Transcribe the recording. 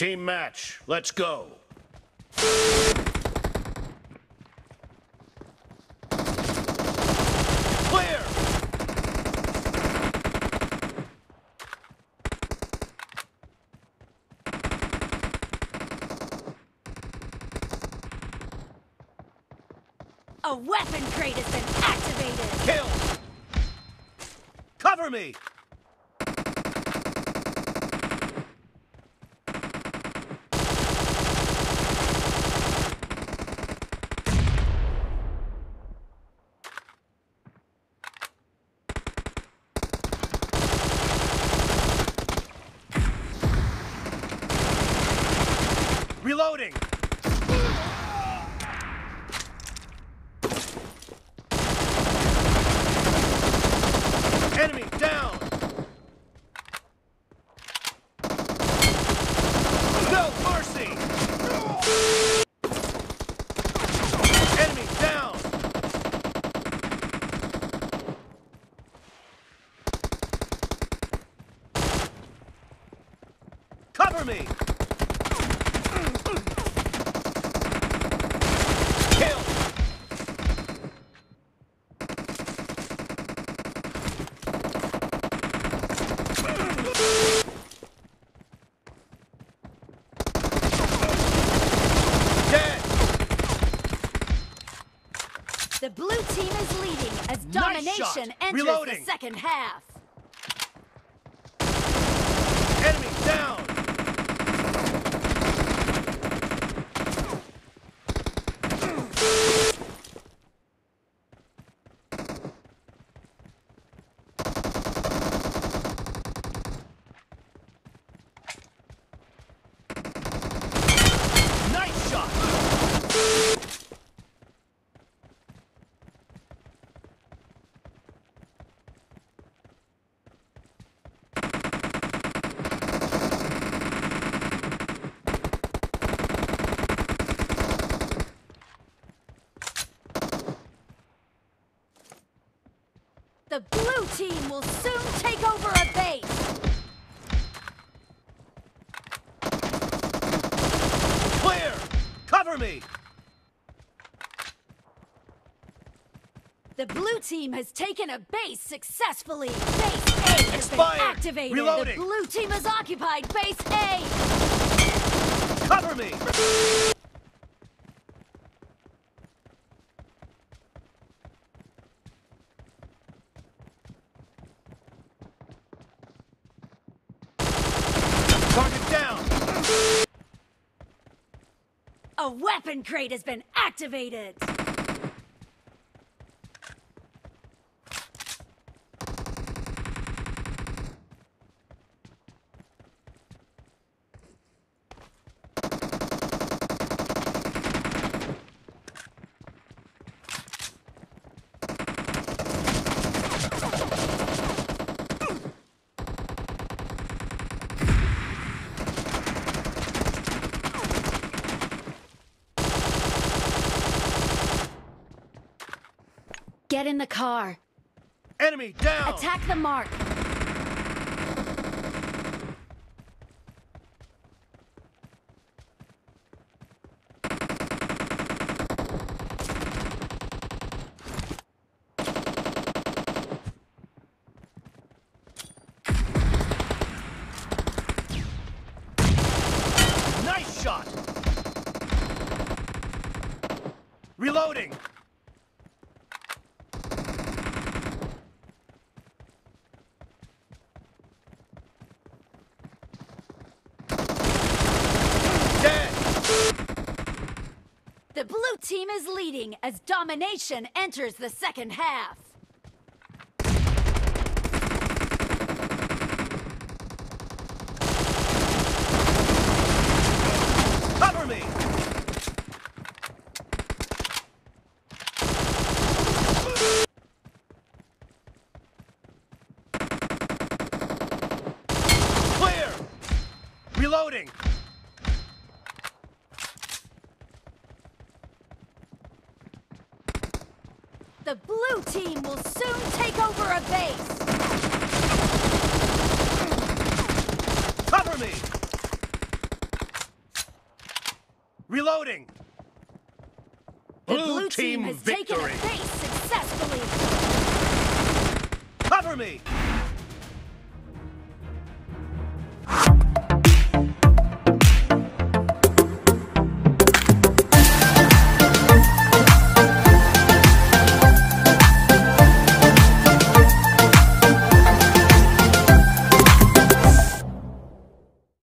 Team match, let's go. Clear! A weapon crate has been activated! Kill! Cover me! Reloading! Enemy down! No mercy! Enemy down! Cover me! Kill! Dead! The blue team is leading as domination shot. enters Reloading. the second half. Enemy down! Nice shot! The blue team will soon take over a base. Clear! Cover me! The blue team has taken a base successfully. Base A has Expired. been activated. Reloading. The blue team has occupied base A. Cover me! Target down! A weapon crate has been activated. Get in the car. Enemy down! Attack the mark. Nice shot! Reloading! The blue team is leading as domination enters the second half. Cover me! Clear! Reloading! The blue team will soon take over a base! Cover me! Reloading! The Blue blue team has victory! taken a base successfully! Cover me!